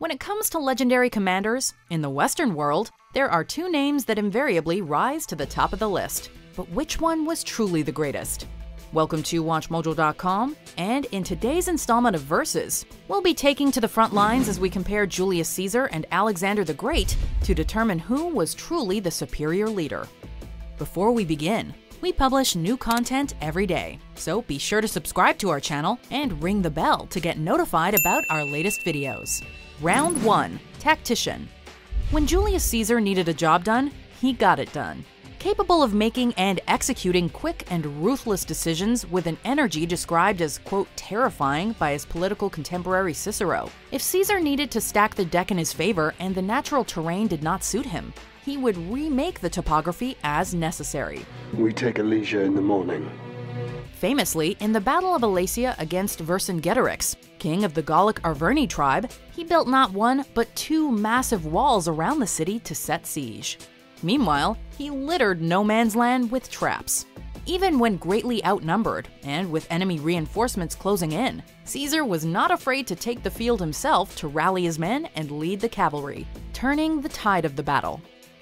When it comes to legendary commanders, in the Western world, there are two names that invariably rise to the top of the list. But which one was truly the greatest? Welcome to WatchMojo.com, and in today's installment of Versus, we'll be taking to the front lines as we compare Julius Caesar and Alexander the Great to determine who was truly the superior leader. Before we begin, we publish new content every day, so be sure to subscribe to our channel and ring the bell to get notified about our latest videos. Round 1 Tactician When Julius Caesar needed a job done, he got it done. Capable of making and executing quick and ruthless decisions with an energy described as, quote, terrifying by his political contemporary Cicero. If Caesar needed to stack the deck in his favor and the natural terrain did not suit him, he would remake the topography as necessary. We take Alesia in the morning. Famously, in the Battle of Alesia against Vercingetorix, king of the Gallic Arverni tribe, he built not one, but two massive walls around the city to set siege. Meanwhile, he littered no man's land with traps. Even when greatly outnumbered, and with enemy reinforcements closing in, Caesar was not afraid to take the field himself to rally his men and lead the cavalry, turning the tide of the battle.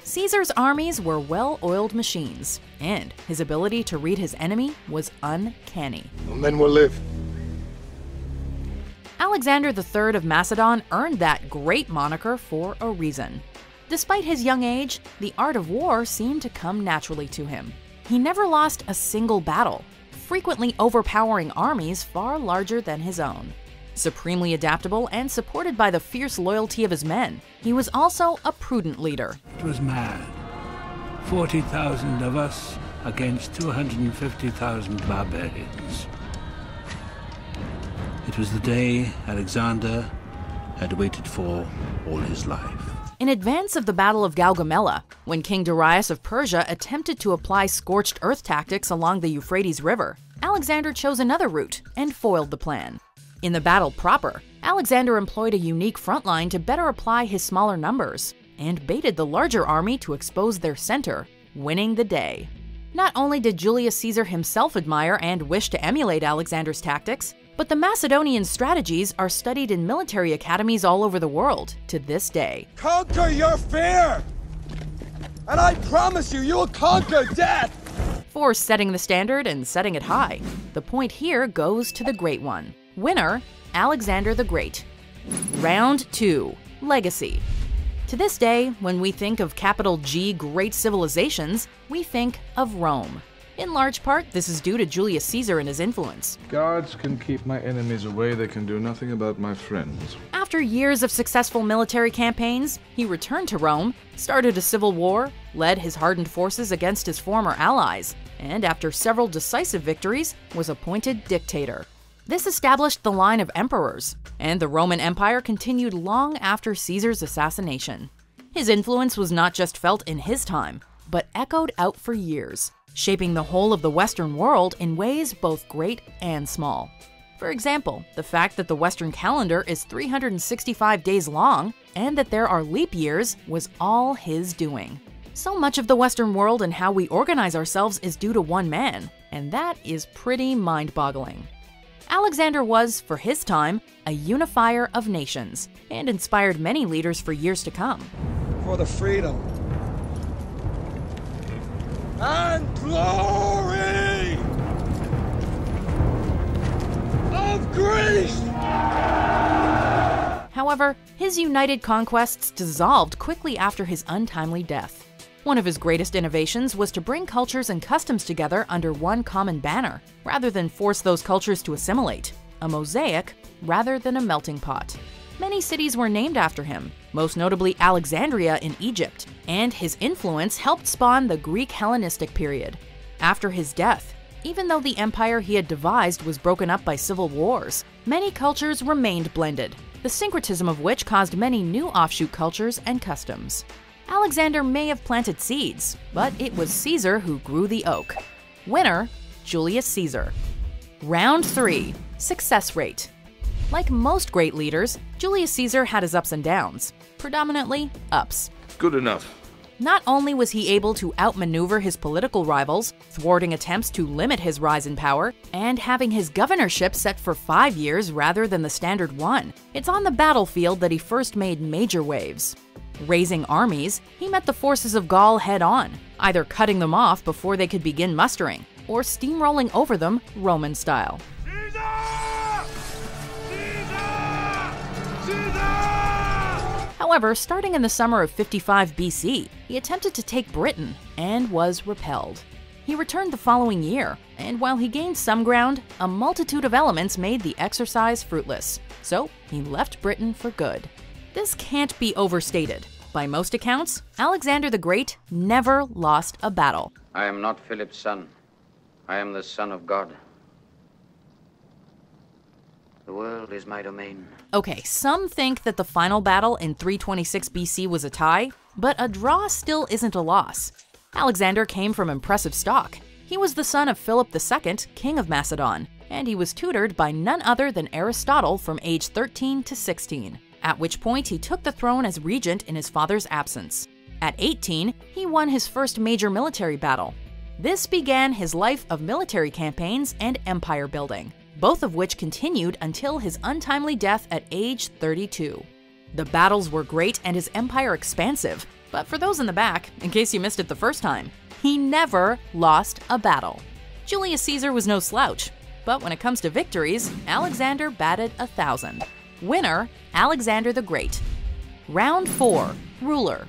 Caesar's armies were well oiled machines, and his ability to read his enemy was uncanny. Men will live. Alexander III of Macedon earned that great moniker for a reason. Despite his young age, the art of war seemed to come naturally to him. He never lost a single battle, frequently overpowering armies far larger than his own. Supremely adaptable and supported by the fierce loyalty of his men, he was also a prudent leader. It was mad. 40,000 of us against 250,000 barbarians. It was the day Alexander had waited for all his life. In advance of the Battle of Gaugamela, when King Darius of Persia attempted to apply scorched earth tactics along the Euphrates River, Alexander chose another route and foiled the plan. In the battle proper, Alexander employed a unique front line to better apply his smaller numbers, and baited the larger army to expose their center, winning the day. Not only did Julius Caesar himself admire and wish to emulate Alexander's tactics, but the Macedonian strategies are studied in military academies all over the world to this day. Conquer your fear! And I promise you, you will conquer death! For setting the standard and setting it high, the point here goes to the Great One. Winner, Alexander the Great. Round 2 Legacy. To this day, when we think of capital G great civilizations, we think of Rome. In large part, this is due to Julius Caesar and his influence. Guards can keep my enemies away, they can do nothing about my friends. After years of successful military campaigns, he returned to Rome, started a civil war, led his hardened forces against his former allies, and after several decisive victories, was appointed dictator. This established the line of emperors, and the Roman Empire continued long after Caesar's assassination. His influence was not just felt in his time, but echoed out for years, shaping the whole of the Western world in ways both great and small. For example, the fact that the Western calendar is 365 days long and that there are leap years was all his doing. So much of the Western world and how we organize ourselves is due to one man, and that is pretty mind boggling. Alexander was, for his time, a unifier of nations and inspired many leaders for years to come. For the freedom and glory of Greece! However, his united conquests dissolved quickly after his untimely death. One of his greatest innovations was to bring cultures and customs together under one common banner, rather than force those cultures to assimilate. A mosaic rather than a melting pot. Many cities were named after him, most notably Alexandria in Egypt, and his influence helped spawn the Greek Hellenistic period. After his death, even though the empire he had devised was broken up by civil wars, many cultures remained blended, the syncretism of which caused many new offshoot cultures and customs. Alexander may have planted seeds, but it was Caesar who grew the oak. Winner, Julius Caesar. Round 3 Success Rate. Like most great leaders, Julius Caesar had his ups and downs, predominantly ups. Good enough. Not only was he able to outmaneuver his political rivals, thwarting attempts to limit his rise in power, and having his governorship set for five years rather than the standard one, it's on the battlefield that he first made major waves. Raising armies, he met the forces of Gaul head on, either cutting them off before they could begin mustering, or steamrolling over them Roman style. However, starting in the summer of 55 BC, he attempted to take Britain and was repelled. He returned the following year, and while he gained some ground, a multitude of elements made the exercise fruitless. So he left Britain for good. This can't be overstated. By most accounts, Alexander the Great never lost a battle. I am not Philip's son. I am the son of God. The world is my domain. Okay, some think that the final battle in 326 BC was a tie, but a draw still isn't a loss. Alexander came from impressive stock. He was the son of Philip II, king of Macedon, and he was tutored by none other than Aristotle from age 13 to 16, at which point he took the throne as regent in his father's absence. At 18, he won his first major military battle. This began his life of military campaigns and empire building both of which continued until his untimely death at age 32. The battles were great and his empire expansive, but for those in the back, in case you missed it the first time, he never lost a battle. Julius Caesar was no slouch, but when it comes to victories, Alexander batted a thousand. Winner, Alexander the Great. Round 4 Ruler.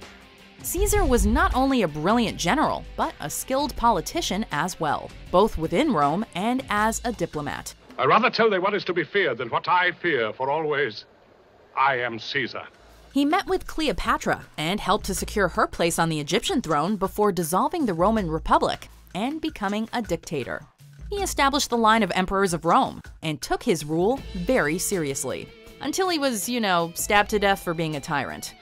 Caesar was not only a brilliant general, but a skilled politician as well, both within Rome and as a diplomat. I rather tell thee what is to be feared than what I fear, for always I am Caesar. He met with Cleopatra and helped to secure her place on the Egyptian throne before dissolving the Roman Republic and becoming a dictator. He established the line of emperors of Rome and took his rule very seriously, until he was, you know, stabbed to death for being a tyrant.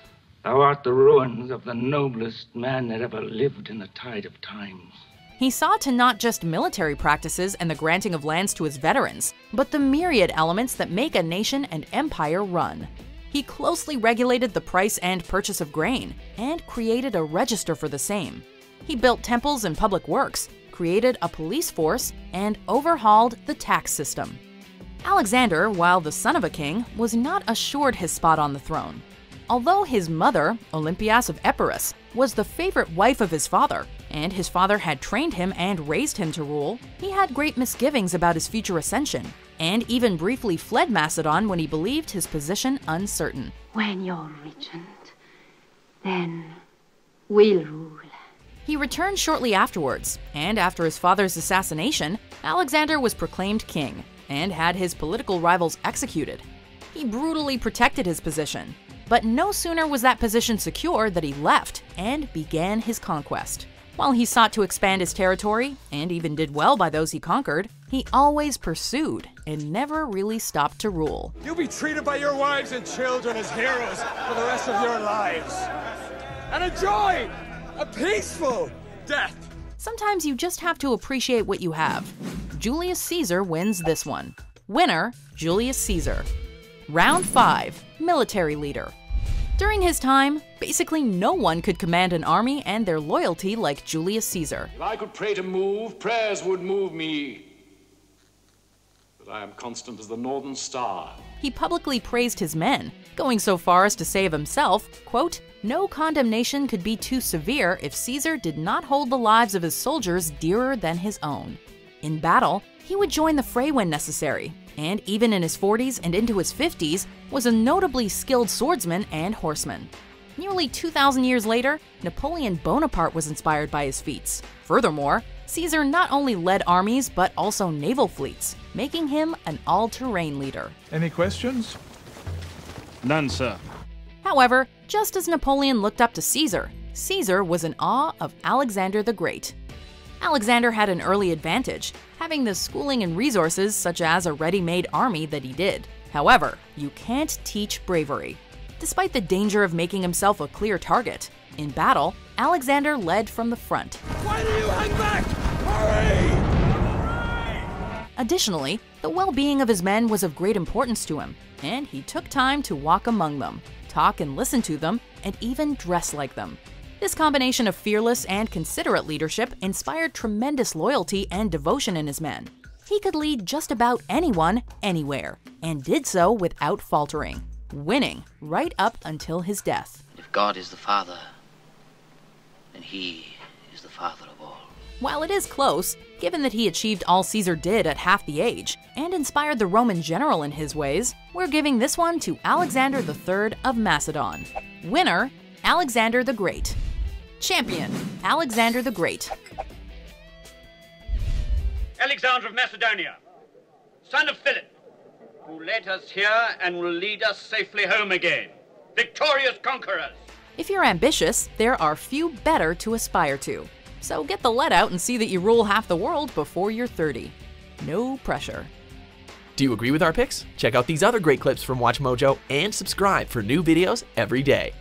Thou art the ruins of the noblest man that ever lived in the tide of times. He saw to not just military practices and the granting of lands to his veterans, but the myriad elements that make a nation and empire run. He closely regulated the price and purchase of grain, and created a register for the same. He built temples and public works, created a police force, and overhauled the tax system. Alexander, while the son of a king, was not assured his spot on the throne. Although his mother, Olympias of Epirus, was the favorite wife of his father, and his father had trained him and raised him to rule, he had great misgivings about his future ascension, and even briefly fled Macedon when he believed his position uncertain. When you're regent, then we'll rule. He returned shortly afterwards, and after his father's assassination, Alexander was proclaimed king and had his political rivals executed. He brutally protected his position, but no sooner was that position secure that he left and began his conquest. While he sought to expand his territory, and even did well by those he conquered, he always pursued and never really stopped to rule. You'll be treated by your wives and children as heroes for the rest of your lives. And enjoy a peaceful death. Sometimes you just have to appreciate what you have. Julius Caesar wins this one. Winner, Julius Caesar. Round 5 Military Leader. During his time, basically no one could command an army and their loyalty like Julius Caesar. If I could pray to move, prayers would move me. But I am constant as the northern star. He publicly praised his men, going so far as to say of himself, quote, no condemnation could be too severe if Caesar did not hold the lives of his soldiers dearer than his own. In battle, he would join the fray when necessary, and even in his 40s and into his 50s, was a notably skilled swordsman and horseman. Nearly 2,000 years later, Napoleon Bonaparte was inspired by his feats. Furthermore, Caesar not only led armies but also naval fleets, making him an all terrain leader. Any questions? None, sir. However, just as Napoleon looked up to Caesar, Caesar was in awe of Alexander the Great. Alexander had an early advantage, having the schooling and resources such as a ready made army that he did. However, you can't teach bravery. Despite the danger of making himself a clear target, in battle, Alexander led from the front. Why do you hang back? Hurry! Additionally, the well being of his men was of great importance to him, and he took time to walk among them, talk and listen to them, and even dress like them. This combination of fearless and considerate leadership inspired tremendous loyalty and devotion in his men. He could lead just about anyone, anywhere, and did so without faltering, winning right up until his death. If God is the Father, then he is the Father of all. While it is close, given that he achieved all Caesar did at half the age and inspired the Roman general in his ways, we're giving this one to Alexander III of Macedon. Winner, Alexander the Great. Champion, Alexander the Great. Alexander of Macedonia, son of Philip, who led us here and will lead us safely home again. Victorious conquerors! If you're ambitious, there are few better to aspire to. So get the lead out and see that you rule half the world before you're 30. No pressure. Do you agree with our picks? Check out these other great clips from WatchMojo and subscribe for new videos every day.